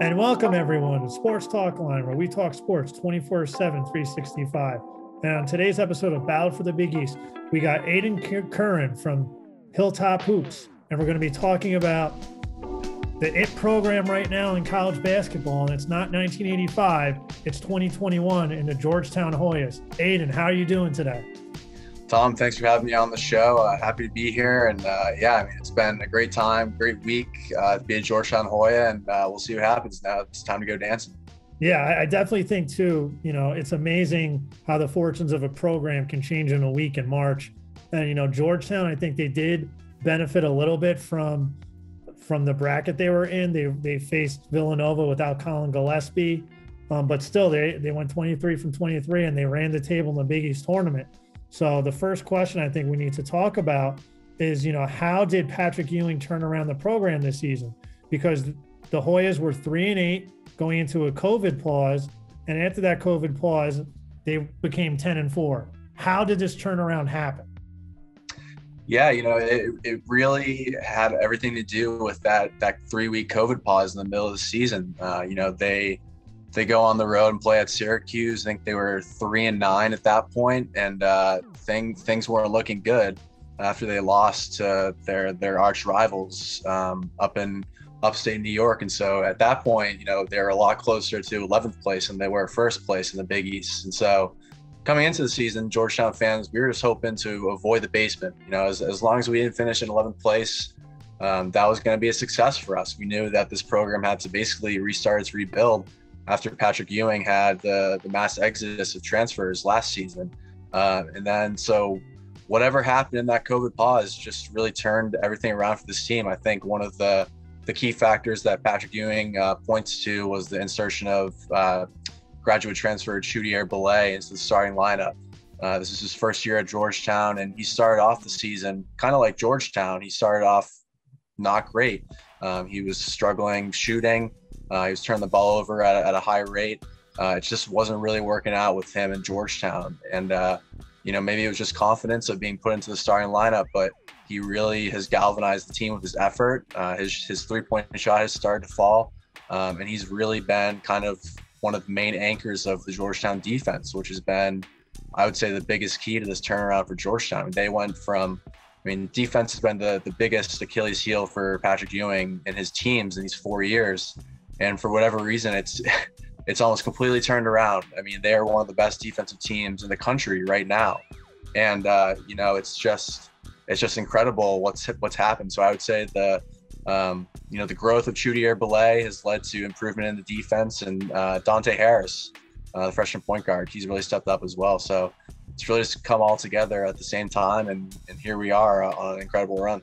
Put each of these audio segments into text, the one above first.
And welcome everyone to Sports Talk Line, where we talk sports 24 7, 365. And on today's episode of Battle for the Big East, we got Aidan Curran from Hilltop Hoops. And we're going to be talking about the IT program right now in college basketball. And it's not 1985, it's 2021 in the Georgetown Hoyas. Aidan, how are you doing today? Tom, thanks for having me on the show. Uh, happy to be here. And uh, yeah, I mean, it's been a great time, great week uh, to be at Georgetown Hoya, and uh, we'll see what happens now. It's time to go dancing. Yeah, I definitely think too, you know, it's amazing how the fortunes of a program can change in a week in March. And, you know, Georgetown, I think they did benefit a little bit from from the bracket they were in. They they faced Villanova without Collin Gillespie. Um, but still, they, they went 23 from 23 and they ran the table in the Big East tournament. So the first question I think we need to talk about is, you know, how did Patrick Ewing turn around the program this season? Because the Hoyas were three and eight going into a COVID pause, and after that COVID pause, they became ten and four. How did this turnaround happen? Yeah, you know, it, it really had everything to do with that that three week COVID pause in the middle of the season. Uh, you know, they they go on the road and play at Syracuse. I think they were three and nine at that point, and uh, thing, things weren't looking good after they lost to their their arch rivals um, up in upstate New York. And so at that point, you know, they were a lot closer to 11th place than they were first place in the Big East. And so coming into the season, Georgetown fans, we were just hoping to avoid the basement. You know, as, as long as we didn't finish in 11th place, um, that was going to be a success for us. We knew that this program had to basically restart its rebuild after Patrick Ewing had the, the mass exodus of transfers last season. Uh, and then, so whatever happened in that COVID pause just really turned everything around for this team. I think one of the the key factors that Patrick Ewing uh, points to was the insertion of uh, graduate transfer Chudier Bile into the starting lineup. Uh, this is his first year at Georgetown, and he started off the season kind of like Georgetown. He started off not great. Um, he was struggling shooting. Uh, he was turning the ball over at, at a high rate. Uh, it just wasn't really working out with him in Georgetown. And, uh, you know, maybe it was just confidence of being put into the starting lineup, but he really has galvanized the team with his effort. Uh, his his three point shot has started to fall. Um, and he's really been kind of one of the main anchors of the Georgetown defense, which has been, I would say, the biggest key to this turnaround for Georgetown. They went from I mean, defense has been the, the biggest Achilles heel for Patrick Ewing and his teams in these four years and for whatever reason, it's it's almost completely turned around. I mean, they are one of the best defensive teams in the country right now, and uh, you know, it's just it's just incredible what's what's happened. So I would say the um, you know the growth of Chudier Bile has led to improvement in the defense, and uh, Dante Harris, uh, the freshman point guard, he's really stepped up as well. So it's really just come all together at the same time, and and here we are on an incredible run.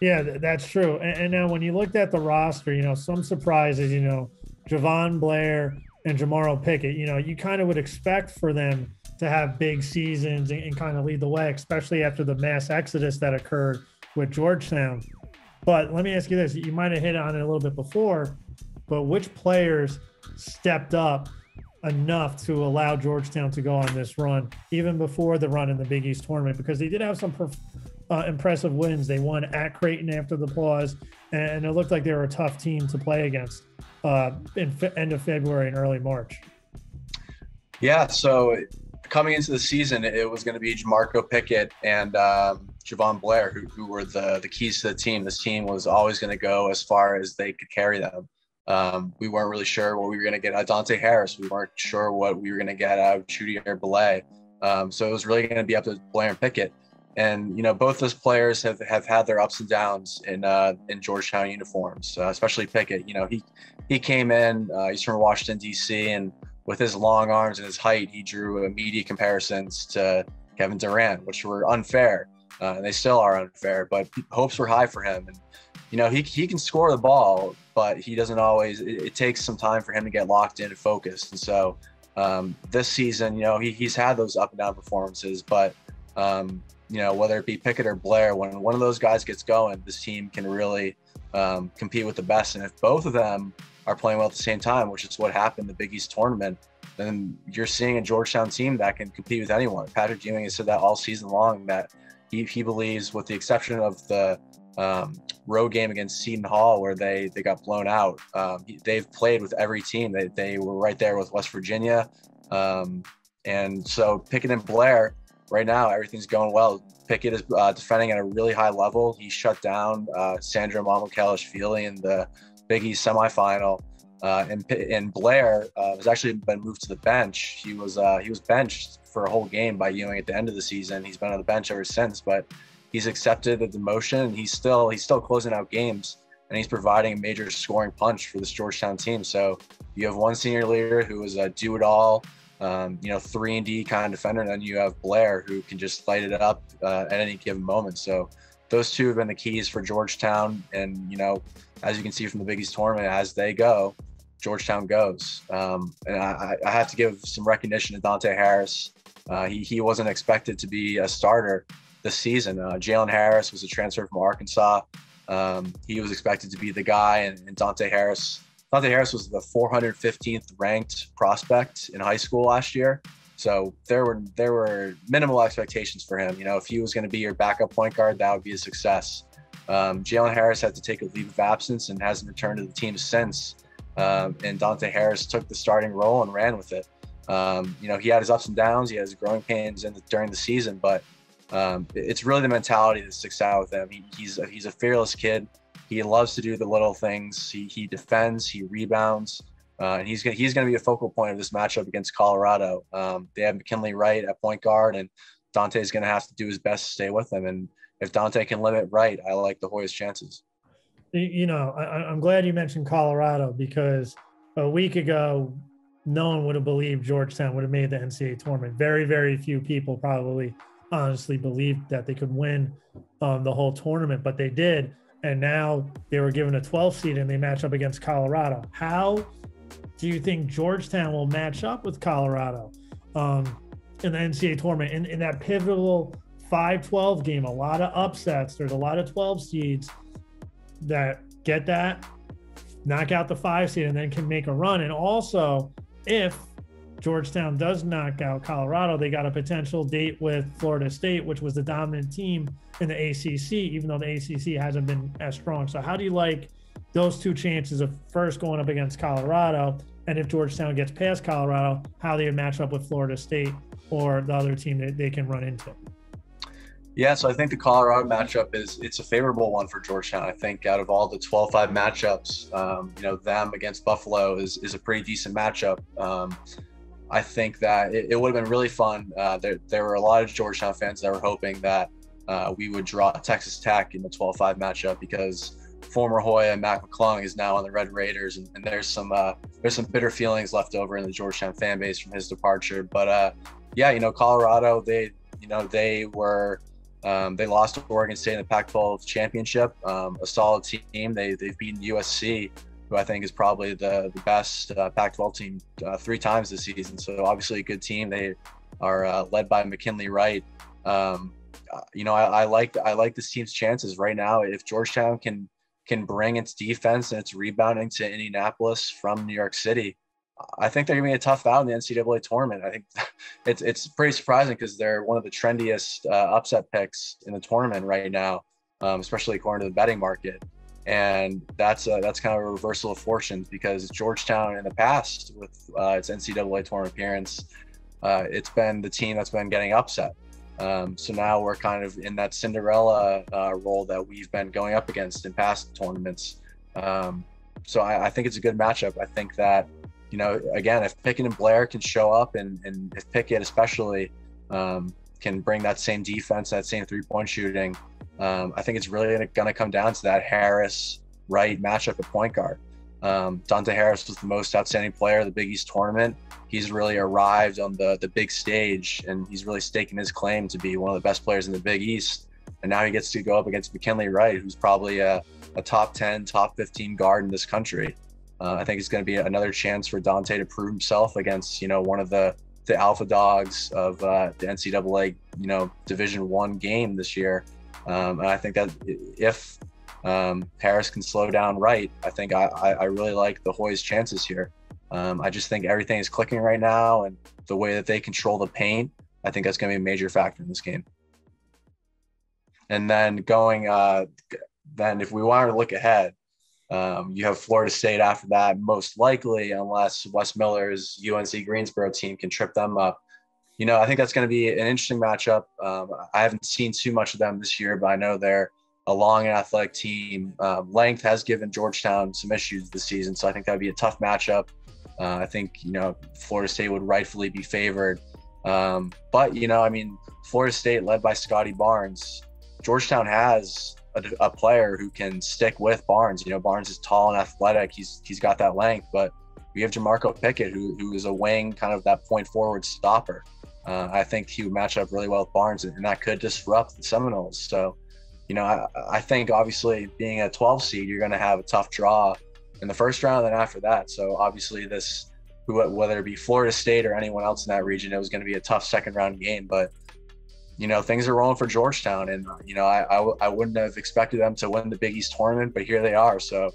Yeah, that's true. And, and, now when you looked at the roster, you know, some surprises, you know, Jahvon Blair and Jamorko Pickett, you know, you kind of would expect for them to have big seasons and, and kind of lead the way, especially after the mass exodus that occurred with Georgetown. But let me ask you this you might have hit on it a little bit before, but which players stepped up enough to allow Georgetown to go on this run, even before the run in the Big East tournament? Because they did have some uh, impressive wins. They won at Creighton after the pause, and it looked like they were a tough team to play against uh, in fe- end of February and early March. Yeah, so coming into the season, it was going to be Jamorko Pickett and um, Jahvon Blair, who, who were the, the keys to the team. This team was always going to go as far as they could carry them. Um, we weren't really sure what we were going to get out of Dante Harris. We weren't sure what we were going to get out of Chudier Bile. Um, so it was really going to be up to Blair and Pickett and you know both those players have, have had their ups and downs in uh, in Georgetown uniforms, uh, especially Pickett. You know he he came in, uh, he's from Washington D.C. and with his long arms and his height, he drew immediate comparisons to Kevin Durant, which were unfair, uh, and they still are unfair. But hopes were high for him, and you know he he can score the ball, but he doesn't always. It, it takes some time for him to get locked in and focused, and so. Um, this season, you know, he, he's had those up and down performances, but um, you know, whether it be Pickett or Blair, when one of those guys gets going, this team can really um, compete with the best. And if both of them are playing well at the same time, which is what happened the Big East tournament, then you're seeing a Georgetown team that can compete with anyone. Patrick Ewing has said that all season long that he, he believes, with the exception of the um, road game against Seton Hall where they they got blown out. Um, they've played with every team. They they were right there with West Virginia, um, and so Pickett and Blair right now everything's going well. Pickett is uh, defending at a really high level. He shut down uh, Sandro Mamukelashvili in the Big East semifinal. Uh, and, and Blair uh, has actually been moved to the bench. He was uh, he was benched for a whole game by Ewing at the end of the season. He's been on the bench ever since, but he's accepted the demotion. And he's still he's still closing out games, and he's providing a major scoring punch for this Georgetown team. So you have one senior leader who is a do it all, um, you know, three and D kind of defender, and then you have Blair who can just light it up uh, at any given moment. So those two have been the keys for Georgetown, and you know, as you can see from the Big East tournament, as they go, Georgetown goes. Um, and I, I, have to give some recognition to Dante Harris. Uh, he, he wasn't expected to be a starter this season. Uh, Jalen Harris was a transfer from Arkansas. Um, he was expected to be the guy, and, and, Dante Harris. Dante Harris was the 415th ranked prospect in high school last year. So there were there were minimal expectations for him. You know, if he was going to be your backup point guard, that would be a success. Um, Jalen Harris had to take a leave of absence and hasn't returned to the team since. Um, and Dante Harris took the starting role and ran with it. Um, you know, he had his ups and downs. He has growing pains in the, during the season, but um, it's really the mentality that sticks out with him. He, he's a, he's a fearless kid. He loves to do the little things. He, he defends. He rebounds. Uh, and he's gonna he's gonna be a focal point of this matchup against Colorado. Um, they have McKinley Wright at point guard, and Dante is gonna have to do his best to stay with him. And if Dante can limit Wright, I like the Hoyas' chances you know, I, am glad you mentioned Colorado because a week ago, no one would have believed Georgetown would have made the NCAA tournament. Very, very few people probably honestly believed that they could win um, the whole tournament, but they did. And now they were given a 12 seed and they match up against Colorado. How do you think Georgetown will match up with Colorado um, in the NCAA tournament in, in that pivotal 5 12 game? A lot of upsets. There's a lot of 12 seeds that get that, knock out the five seed, and then can make a run. And also, if Georgetown does knock out Colorado, they got a potential date with Florida State, which was the dominant team in the ACC, even though the ACC hasn't been as strong. So, how do you like those two chances of first going up against Colorado? And if Georgetown gets past Colorado, how they would match up with Florida State or the other team that they can run into? Yeah, so I think the Colorado matchup is it's a favorable one for Georgetown. I think out of all the 12-5 matchups, um, you know, them against Buffalo is is a pretty decent matchup. Um, I think that it, it would have been really fun. Uh, there, there were a lot of Georgetown fans that were hoping that uh, we would draw Texas Tech in the 12-5 matchup because former Hoya Mac McClung is now on the Red Raiders, and, and there's some uh, there's some bitter feelings left over in the Georgetown fan base from his departure. But uh, yeah, you know, Colorado, they you know they were um, they lost to Oregon State in the Pac-12 championship. Um, a solid team. They they've beaten USC, who I think is probably the the best uh, Pac-12 team uh, three times this season. So obviously a good team. They are uh, led by McKinley Wright. Um, uh, you know, I, I like I like this team's chances right now. If Georgetown can can bring its defense and its rebounding to Indianapolis from New York City, I think they're going to be a tough out in the NCAA tournament. I think it's it's pretty surprising because they're one of the trendiest uh, upset picks in the tournament right now, um, especially according to the betting market. And that's a, that's kind of a reversal of fortunes because Georgetown in the past with uh, its NCAA tournament appearance, uh, it's been the team that's been getting upset. Um, so now we're kind of in that Cinderella uh, role that we've been going up against in past tournaments. Um, so I, I think it's a good matchup. I think that you know, again, if Pickett and Blair can show up, and and if Pickett especially um, can bring that same defense, that same three point shooting, um, I think it's really going to come down to that Harris Wright matchup at point guard. Um, Dante Harris was the most outstanding player of the Big East tournament. He's really arrived on the the big stage, and he's really staking his claim to be one of the best players in the Big East. And now he gets to go up against McKinley Wright, who's probably a, a top 10, top 15 guard in this country. Uh, I think it's going to be another chance for Dante to prove himself against you know one of the the alpha dogs of uh, the NCAA you know Division One game this year. Um, and I think that if um, Harris can slow down Wright, I think I, I, really like the Hoy's chances here. Um, I just think everything is clicking right now, and the way that they control the paint, I think that's going to be a major factor in this game. And then going uh, then if we want to look ahead, um, you have Florida State after that, most likely, unless Wes Miller's UNC Greensboro team can trip them up. You know, I think that's going to be an interesting matchup. Um, I haven't seen too much of them this year, but I know they're a long and athletic team. Um, length has given Georgetown some issues this season, so I think that would be a tough matchup. Uh, I think you know Florida State would rightfully be favored, um, but you know, I mean, Florida State led by Scottie Barnes, Georgetown has a, a, player who can stick with Barnes. You know, Barnes is tall and athletic. He's he's got that length, but we have Jamorko Pickett, who who is a wing, kind of that point forward stopper. Uh, I think he would match up really well with Barnes, and that could disrupt the Seminoles. So, you know, I, I think obviously being a 12 seed, you're going to have a tough draw in the first round, and then after that. So obviously this, whether it be Florida State or anyone else in that region, it was going to be a tough second round game. But you know, things are rolling for Georgetown, and you know, I, I, I wouldn't have expected them to win the Big East tournament, but here they are. So,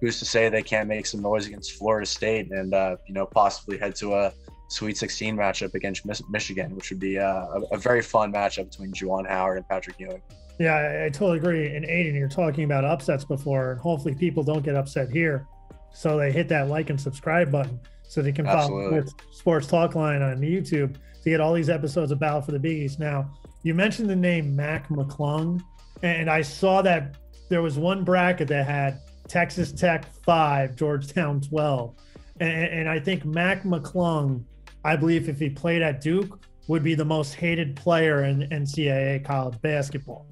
who's to say they can't make some noise against Florida State and uh, you know possibly head to a Sweet 16 matchup against Michigan, which would be uh, a, a, very fun matchup between Juwan Howard and Patrick Ewing. Yeah, I, I totally agree. And Aidan, you're talking about upsets before, and hopefully people don't get upset here, so they hit that like and subscribe button so they can Absolutely. follow Sports Talk Line on YouTube to get all these episodes of Battle for the Big East. Now, you mentioned the name Mac McClung, and I saw that there was one bracket that had Texas Tech five, Georgetown twelve, and, and I think Mac McClung, I believe if he played at Duke, would be the most hated player in NCAA college basketball.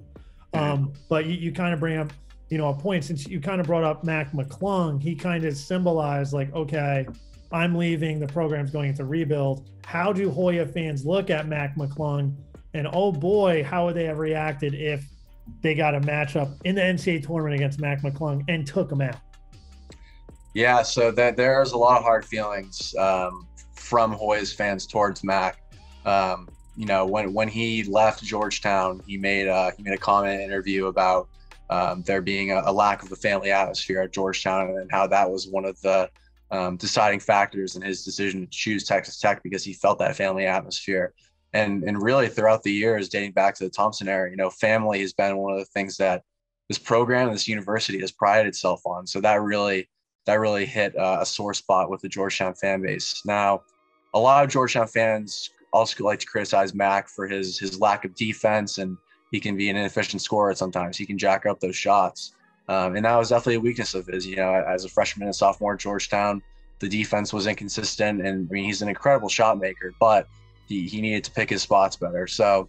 Um, but you, you kind of bring up, you know, a point since you kind of brought up Mac McClung, he kind of symbolized like, okay, I'm leaving, the program's going into rebuild. How do Hoya fans look at Mac McClung and oh boy, how would they have reacted if they got a matchup in the NCAA tournament against Mac McClung and took him out? Yeah, so that there's a lot of hard feelings um, from Hoy's fans towards Mac. Um, you know, when when he left Georgetown, he made a, he made a comment interview about um, there being a, a, lack of a family atmosphere at Georgetown and how that was one of the um, deciding factors in his decision to choose Texas Tech because he felt that family atmosphere and and really throughout the years dating back to the thompson era you know family has been one of the things that this program this university has prided itself on. So that really that really hit uh, a sore spot with the georgetown fan base. Now a lot of georgetown fans also like to criticize mac for his his lack of defense and he can be an inefficient scorer sometimes. He can jack up those shots. Um, and that was definitely a weakness of his you know as a freshman and sophomore at georgetown the defense was inconsistent and i mean he's an incredible shot maker but he, he needed to pick his spots better. So,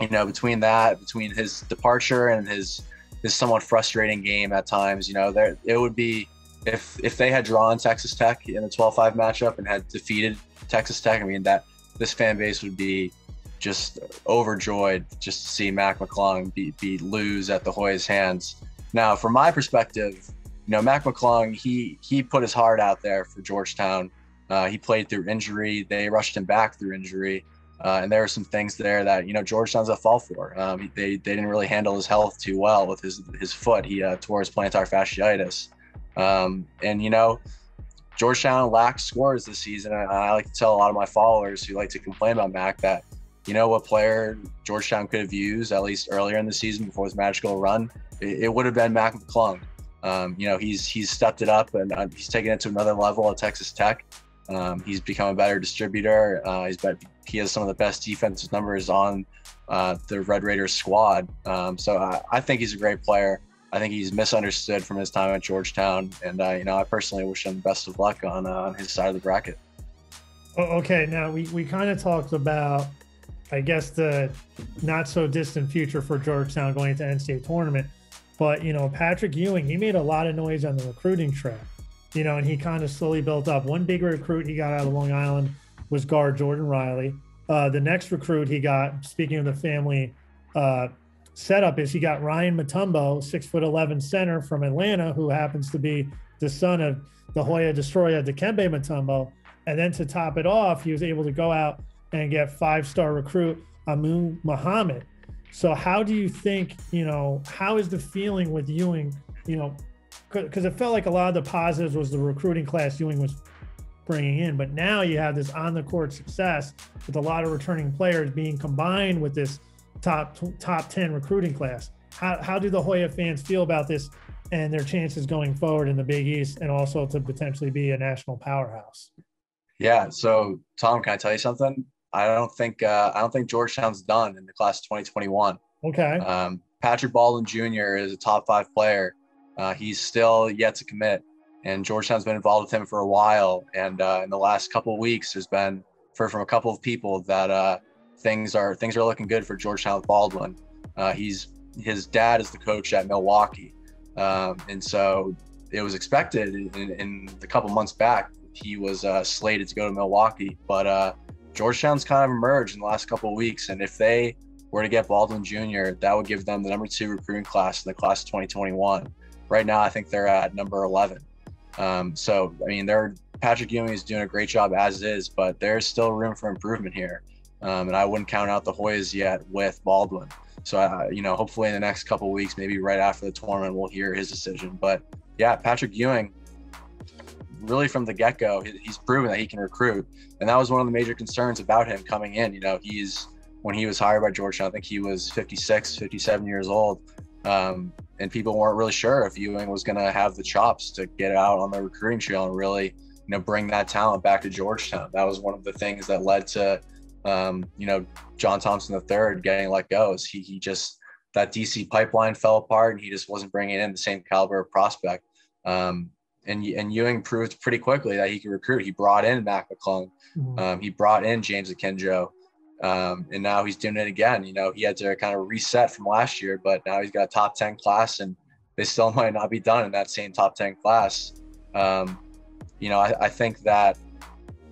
you know, between that, between his departure and his his somewhat frustrating game at times, you know, there it would be if if they had drawn Texas Tech in the 12-5 matchup and had defeated Texas Tech, I mean that this fan base would be just overjoyed just to see Mac McClung be, be lose at the Hoyas' hands. Now, from my perspective, you know, Mac McClung, he he put his heart out there for Georgetown. Uh, he played through injury. They rushed him back through injury. Uh, and there are some things there that you know Georgetown's at fall for. Um, they, they didn't really handle his health too well with his his foot. He uh, tore his plantar fasciitis, um, and you know Georgetown lacks scores this season. And I like to tell a lot of my followers who like to complain about Mac that you know what player Georgetown could have used at least earlier in the season before his magical run. It, it would have been Mac McClung. Um, you know he's he's stepped it up and uh, he's taken it to another level at Texas Tech. Um, he's become a better distributor. Uh, he's bet, he has some of the best defensive numbers on uh, the Red Raiders squad. Um, so I, I, think he's a great player. I think he's misunderstood from his time at Georgetown, and uh, you know I personally wish him the best of luck on uh, his side of the bracket. Okay, now we, we kind of talked about, I guess the not so distant future for Georgetown going into NCAA tournament, but you know Patrick Ewing he made a lot of noise on the recruiting track you know, and he kind of slowly built up. One big recruit he got out of Long Island was guard Jordan Riley. Uh, the next recruit he got, speaking of the family uh, setup, is he got Ryan Mutombo, six foot eleven center from Atlanta, who happens to be the son of the Hoya destroyer Dikembe Mutombo. And then to top it off, he was able to go out and get five star recruit Amu Mohammed. So how do you think, you know, how is the feeling with Ewing, you know, because it felt like a lot of the positives was the recruiting class Ewing was bringing in, but now you have this on the court success with a lot of returning players being combined with this top top ten recruiting class. how, how do the Hoya fans feel about this and their chances going forward in the Big East and also to potentially be a national powerhouse? Yeah. So Tom, can I tell you something? I don't think uh, I don't think Georgetown's done in the class of 2021. Okay. Um, Patrick Baldwin Jr. is a top five player. Uh, he's still yet to commit, and Georgetown's been involved with him for a while. And uh, in the last couple of weeks, there's been heard from a couple of people that uh, things are things are looking good for Georgetown with Baldwin. Uh, he's his dad is the coach at Milwaukee, um, and so it was expected in, in the couple months back he was uh, slated to go to Milwaukee, but uh, Georgetown's kind of emerged in the last couple of weeks, and if they were to get Baldwin Jr., that would give them the number two recruiting class in the class of 2021. Right now, I think they're at number 11. Um, so, I mean, they're Patrick Ewing is doing a great job as is, but there's still room for improvement here. Um, and I wouldn't count out the Hoyas yet with Baldwin. So, uh, you know, hopefully in the next couple weeks, maybe right after the tournament, we'll hear his decision. But yeah, Patrick Ewing, really from the get go, he's proven that he can recruit. And that was one of the major concerns about him coming in. You know, he's, when he was hired by Georgetown, I think he was 56, 57 years old. Um, and people weren't really sure if Ewing was going to have the chops to get out on the recruiting trail and really, you know, bring that talent back to Georgetown. That was one of the things that led to, um, you know, John Thompson III getting let go. Is he he just that DC pipeline fell apart and he just wasn't bringing in the same caliber of prospect. Um, and and Ewing proved pretty quickly that he could recruit. He brought in Mac McClung, mm-hmm. um, he brought in James Akinjo, um, and now he's doing it again. You know, he had to kind of reset from last year, but now he's got a top ten class, and they still might not be done in that same top ten class. Um, you know, I, I think that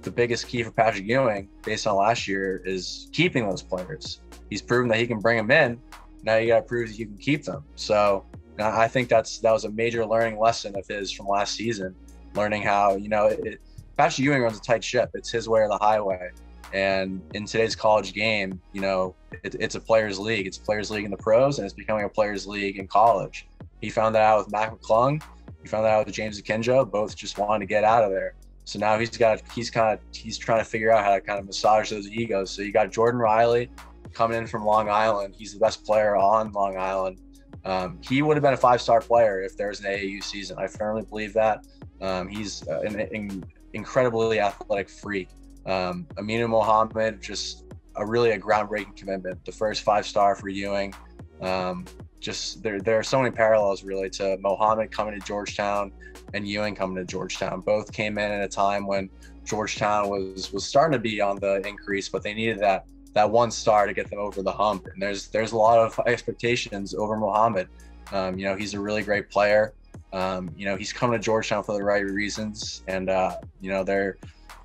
the biggest key for Patrick Ewing, based on last year, is keeping those players. He's proven that he can bring them in. Now you got to prove that you can keep them. So I think that's that was a major learning lesson of his from last season, learning how you know it, Patrick Ewing runs a tight ship. It's his way or the highway. And in today's college game, you know, it, it's a players' league. It's a players' league in the pros, and it's becoming a players' league in college. He found that out with Mac McClung. He found that out with James Akinjo. Both just wanted to get out of there. So now he's got he's kind of he's trying to figure out how to kind of massage those egos. So you got Jordan Riley coming in from Long Island. He's the best player on Long Island. Um, he would have been a five-star player if there was an AAU season. I firmly believe that. Um, he's uh, an, an, incredibly athletic freak. Um, Aminu Mohammed, just a really a groundbreaking commitment. The first five-star for Ewing. Um, just there, there are so many parallels really to Mohammed coming to Georgetown and Ewing coming to Georgetown. Both came in at a time when Georgetown was was starting to be on the increase, but they needed that that one star to get them over the hump. And there's there's a lot of expectations over Mohammed. Um, you know, he's a really great player. Um, you know, he's coming to Georgetown for the right reasons, and uh, you know, they're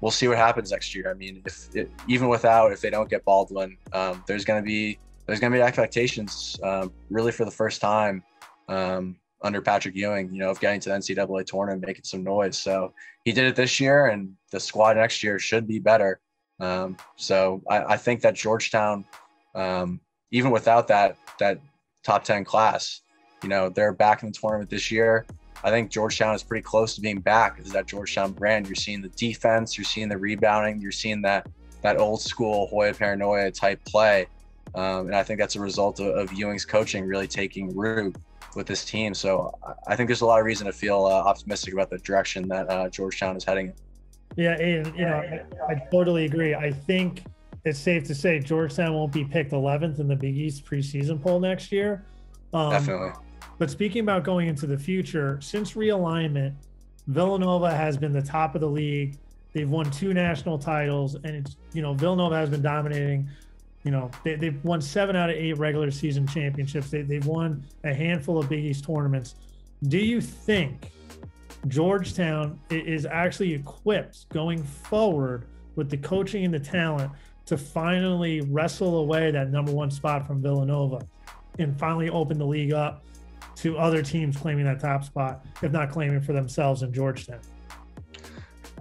we'll see what happens next year. I mean, if it, even without if they don't get Baldwin, um, there's going to be there's going to be expectations um, really for the first time um, under Patrick Ewing. You know, of getting to the NCAA tournament, making some noise. So he did it this year, and the squad next year should be better. Um, so I, I, think that Georgetown, um, even without that that top ten class, you know, they're back in the tournament this year. I think Georgetown is pretty close to being back. Is that Georgetown brand? You're seeing the defense, you're seeing the rebounding, you're seeing that that old school Hoya Paranoia type play, um, and I think that's a result of, of, Ewing's coaching really taking root with this team. So I think there's a lot of reason to feel uh, optimistic about the direction that uh, Georgetown is heading. Yeah, and you know, I, I totally agree. I think it's safe to say Georgetown won't be picked 11th in the Big East preseason poll next year. Um, Definitely. But speaking about going into the future, since realignment, Villanova has been the top of the league. They've won two national titles, and it's you know Villanova has been dominating. You know they, they've won seven out of eight regular season championships. They, they've won a handful of Big East tournaments. Do you think Georgetown is actually equipped going forward with the coaching and the talent to finally wrestle away that number one spot from Villanova and finally open the league up to other teams claiming that top spot, if not claiming for themselves in Georgetown.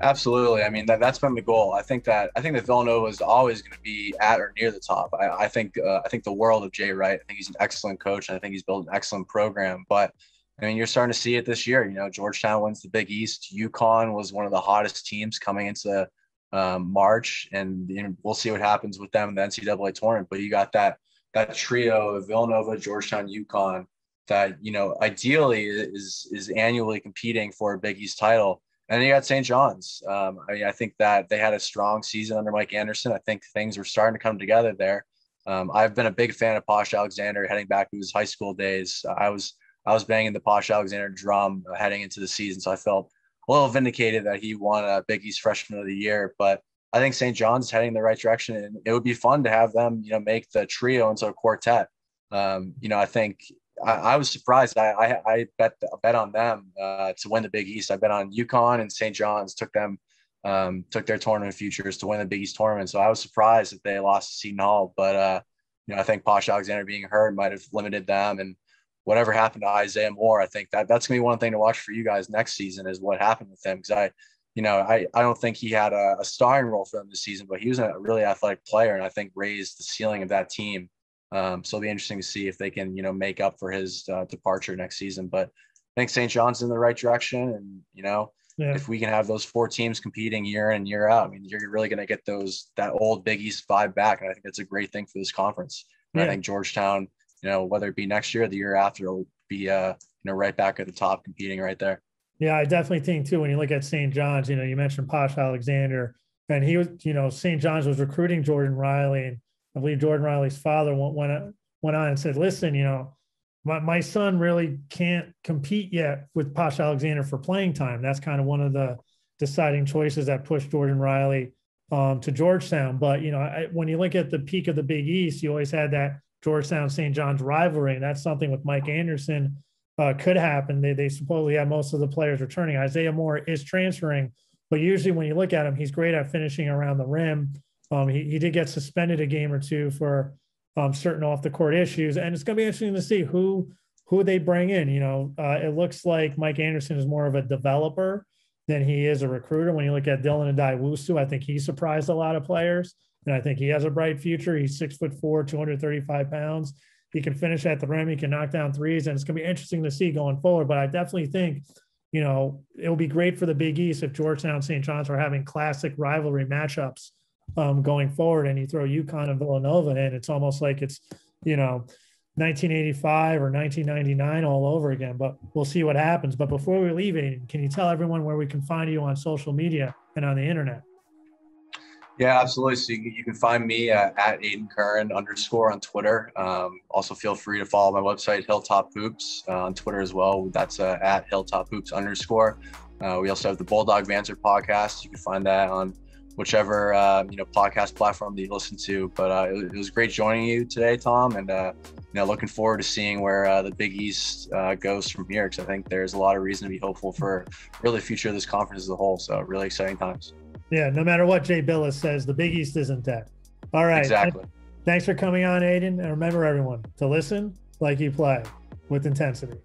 Absolutely. I mean, that, that's been the goal. I think that I think that Villanova is always going to be at or near the top. I, I think uh, I think the world of Jay Wright. I think he's an excellent coach, and I think he's built an excellent program. But I mean, you're starting to see it this year. You know, Georgetown wins the Big East. UConn was one of the hottest teams coming into um, March, and you know, we'll see what happens with them in the NCAA tournament. But you got that that trio of Villanova, Georgetown, UConn that you know ideally is is annually competing for a Big East title. And you got St. John's. Um, I mean, I think that they had a strong season under Mike Anderson. I think things were starting to come together there. Um, I've been a big fan of Posh Alexander heading back to his high school days. I was I was banging the Posh Alexander drum heading into the season, so I felt a little vindicated that he won a Big East Freshman of the Year. But I think St. John's is heading in the right direction, and it would be fun to have them, you know, make the trio into a quartet. Um, you know, I think I, I was surprised. I, I, I bet bet on them uh, to win the Big East. I bet on UConn and St. John's. Took them um, took their tournament futures to win the Big East tournament. So I was surprised that they lost to Seton Hall. But uh, you know, I think Posh Alexander being hurt might have limited them. And whatever happened to Isaiah Moore, I think that that's gonna be one thing to watch for you guys next season is what happened with him. Because I, you know, I, I don't think he had a, a starring role for them this season, but he was a really athletic player and I think raised the ceiling of that team. Um, so it'll be interesting to see if they can, you know, make up for his uh, departure next season. But I think St. John's in the right direction, and you know, yeah. if we can have those four teams competing year in and year out, I mean, you're really going to get those that old Big East vibe back, and I think that's a great thing for this conference. And yeah. I think Georgetown, you know, whether it be next year or the year after, will be uh, you know right back at the top, competing right there. Yeah, I definitely think too. When you look at St. John's, you know, you mentioned Posh Alexander, and he was, you know, St. John's was recruiting Jordan Riley, and I believe Jordan Riley's father went went, on and said, "Listen, you know, my, my son really can't compete yet with Posh Alexander for playing time. That's kind of one of the deciding choices that pushed Jordan Riley um, to Georgetown. But you know, I, when you look at the peak of the Big East, you always had that Georgetown St. John's rivalry, and that's something with Mike Anderson uh, could happen. They they supposedly have most of the players returning. Isaiah Moore is transferring, but usually when you look at him, he's great at finishing around the rim. Um, he, he did get suspended a game or two for um, certain off the court issues, and it's going to be interesting to see who who they bring in. You know, uh, it looks like Mike Anderson is more of a developer than he is a recruiter. When you look at Dylan Addae-Wusu, I think he surprised a lot of players, and I think he has a bright future. He's six foot four, 235 pounds. He can finish at the rim. He can knock down threes, and it's going to be interesting to see going forward. But I definitely think, you know, it will be great for the Big East if Georgetown and St. John's are having classic rivalry matchups um, going forward. And you throw UConn and Villanova in, it's almost like it's, you know, 1985 or 1999 all over again. But we'll see what happens. But before we leave, Aidan, can you tell everyone where we can find you on social media and on the internet? Yeah, absolutely. So you, you can find me uh, at Aidan Curran underscore on Twitter. Um, also, feel free to follow my website, Hilltop Hoops, uh, on Twitter as well. That's uh, at Hilltop Hoops underscore. Uh, we also have the Bulldog Banter podcast. You can find that on whichever uh, you know podcast platform that you listen to. But uh, it, it, was great joining you today, Tom, and uh, you know looking forward to seeing where uh, the Big East uh, goes from here because I think there's a lot of reason to be hopeful for really the future of this conference as a whole. So really exciting times. Yeah, no matter what Jay Bilas says, the Big East isn't dead. All right. Exactly. Thanks for coming on, Aidan. And remember, everyone, to listen like you play with intensity.